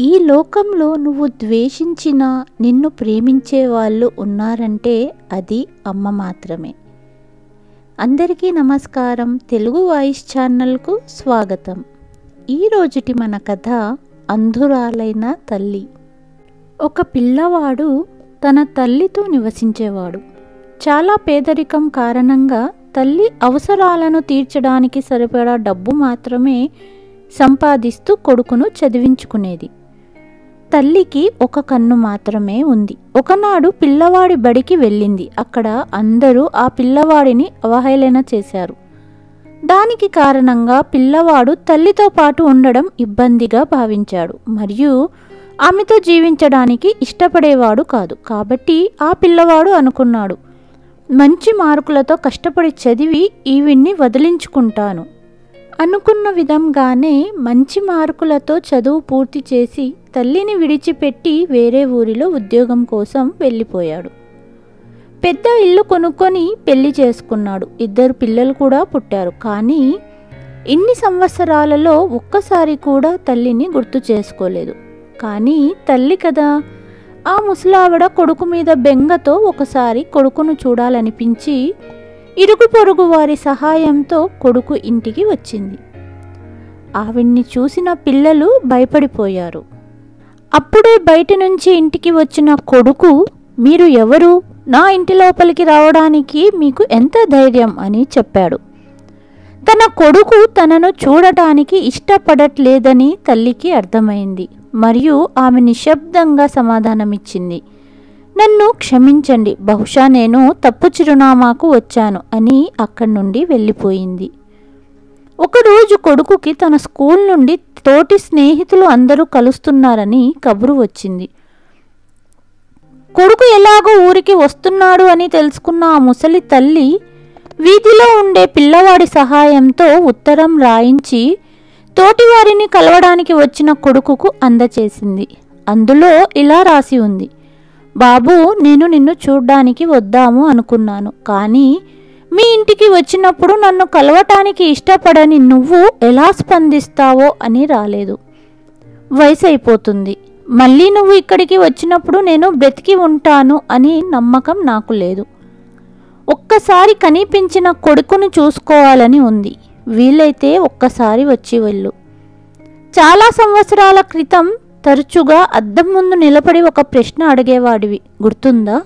ఈ లోకంలో నువ్వు ద్వేషించిన నిన్ను ప్రేమించే వాళ్ళు ఉన్నారంటే అది అమ్మ మాత్రమే. అందరికీ నమస్కారం. తెలుగు వాయిస్ ఛానల్కు స్వాగతం. ఈరోజుటి మన కథ అంధురాలైన తల్లి. ఒక పిల్లవాడు తన తల్లితో నివసించేవాడు. చాలా పేదరికం కారణంగా తల్లి అవసరాలను తీర్చడానికి సరిపడా డబ్బు మాత్రమే సంపాదిస్తూ కొడుకును చదివించుకునేది. తల్లికి ఒక కన్ను మాత్రమే ఉంది. ఒకనాడు పిల్లవాడి బడికి వెళ్ళింది. అక్కడ అందరూ ఆ పిల్లవాడిని అవహేళన చేశారు. దానికి కారణంగా పిల్లవాడు తల్లితో పాటు ఉండడం ఇబ్బందిగా భావించాడు. మరియు ఆమెతో జీవించడానికి ఇష్టపడేవాడు కాదు. కాబట్టి ఆ పిల్లవాడు అనుకున్నాడు మంచి మార్కులతో కష్టపడి చదివి ఈవిడ్ని వదిలించుకుంటాను. అనుకున్న విధంగానే మంచి మార్కులతో చదువు పూర్తి చేసి తల్లిని విడిచిపెట్టి వేరే ఊరిలో ఉద్యోగం కోసం వెళ్ళిపోయాడు. పెద్ద ఇల్లు కొనుక్కొని పెళ్ళి చేసుకున్నాడు. ఇద్దరు పిల్లలు కూడా పుట్టారు. కానీ ఇన్ని సంవత్సరాలలో ఒక్కసారి కూడా తల్లిని గుర్తు చేసుకోలేదు. కానీ తల్లి కదా ఆ ముసలావిడ కొడుకు మీద బెంగతో ఒకసారి కొడుకును చూడాలనిపించి ఇరుగు పొరుగు వారి సహాయంతో కొడుకు ఇంటికి వచ్చింది. ఆవిడ్ని చూసిన పిల్లలు భయపడిపోయారు. అప్పుడే బయట నుంచి ఇంటికి వచ్చిన కొడుకు మీరు ఎవరు? నా ఇంటి లోపలికి రావడానికి మీకు ఎంత ధైర్యం? అని చెప్పాడు. తన కొడుకు తనను చూడటానికి ఇష్టపడట్లేదని తల్లికి అర్థమైంది. మరియు ఆమె నిశ్శబ్దంగా సమాధానమిచ్చింది. నన్ను క్షమించండి బహుశా నేను తప్పు చిరునామాకు వచ్చాను అని అక్కడి నుండి వెళ్ళిపోయింది. ఒకరోజు కొడుకుకి తన స్కూల్ నుండి తోటి స్నేహితులు అందరూ కలుస్తున్నారని కబురు వచ్చింది. కొడుకు ఎలాగో ఊరికి వస్తున్నాడు అని తెలుసుకున్న ఆ ముసలి తల్లి వీధిలో ఉండే పిల్లవాడి సహాయంతో ఉత్తరం రాయించి తోటివారిని కలవడానికి వచ్చిన కొడుకుకు అందచేసింది. అందులో ఇలా రాసి ఉంది. బాబు నేను నిన్ను చూడ్డానికి వద్దాము అనుకున్నాను. కానీ మీ ఇంటికి వచ్చినప్పుడు నన్ను కలవటానికి ఇష్టపడని నువ్వు ఎలా స్పందిస్తావో అని రాలేదు. వయసు అయిపోతుంది మళ్ళీ నువ్వు ఇక్కడికి వచ్చినప్పుడు నేను బ్రతికి ఉంటాను అని నమ్మకం నాకు లేదు. ఒక్కసారి కనిపించిన కొడుకును చూసుకోవాలని ఉంది. వీలైతే ఒక్కసారి వచ్చి వెళ్ళు. చాలా సంవత్సరాల క్రితం తరచుగా అద్దం ముందు నిలబడి ఒక ప్రశ్న అడిగేవాడివి. గుర్తుందా?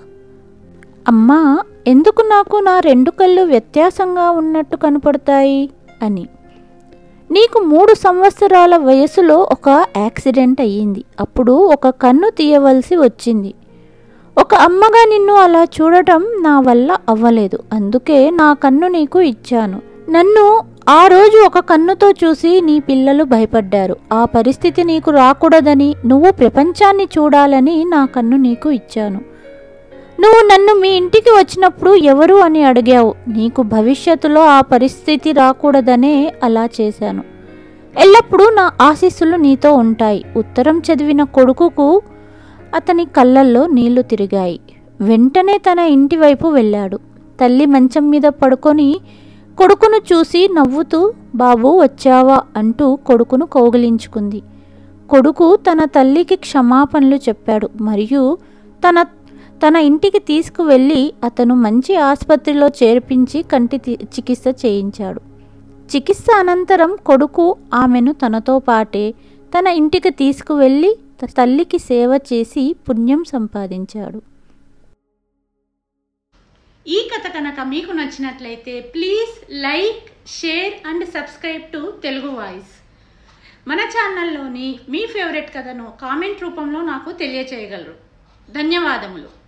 అమ్మా ఎందుకు నాకు నా రెండు కళ్ళు వ్యత్యాసంగా ఉన్నట్టు కనపడతాయి? అని. నీకు మూడు సంవత్సరాల వయసులో ఒక యాక్సిడెంట్ అయ్యింది. అప్పుడు ఒక కన్ను తీయవలసి వచ్చింది. ఒక అమ్మగా నిన్ను అలా చూడటం నా వల్ల అవ్వలేదు. అందుకే నా కన్ను నీకు ఇచ్చాను. నన్ను ఆ రోజు ఒక కన్నుతో చూసి నీ పిల్లలు భయపడ్డారు. ఆ పరిస్థితి నీకు రాకూడదని నువ్వు ప్రపంచాన్ని చూడాలని నా కన్ను నీకు ఇచ్చాను. నువ్వు నన్ను మీ ఇంటికి వచ్చినప్పుడు ఎవరు అని అడిగావు. నీకు భవిష్యత్తులో ఆ పరిస్థితి రాకూడదనే అలా చేశాను. ఎల్లప్పుడూ నా ఆశీస్సులు నీతో ఉంటాయి. ఉత్తరం చదివిన కొడుకుకు అతని కళ్ళల్లో నీళ్ళు తిరిగాయి. వెంటనే తన ఇంటి వైపు వెళ్ళాడు. తల్లి మంచం మీద పడుకొని కొడుకును చూసి నవ్వుతూ బాబు వచ్చావా? అంటూ కొడుకును కౌగిలించుకుంది. కొడుకు తన తల్లికి క్షమాపణలు చెప్పాడు. మరియు తన తన ఇంటికి తీసుకువెళ్ళి అతను మంచి ఆసుపత్రిలో చేర్పించి కంటి చికిత్స చేయించాడు. చికిత్స అనంతరం కొడుకు ఆమెను తనతో పాటే తన ఇంటికి తీసుకువెళ్ళి తల్లికి సేవ చేసి పుణ్యం సంపాదించాడు. ఈ కథ కనుక మీకు నచ్చినట్లయితే please like share and subscribe to Telugu voice. మన ఛానల్లోని మీ ఫేవరెట్ కథను కామెంట్ రూపంలో నాకు తెలియచేయగలరు. ధన్యవాదములు.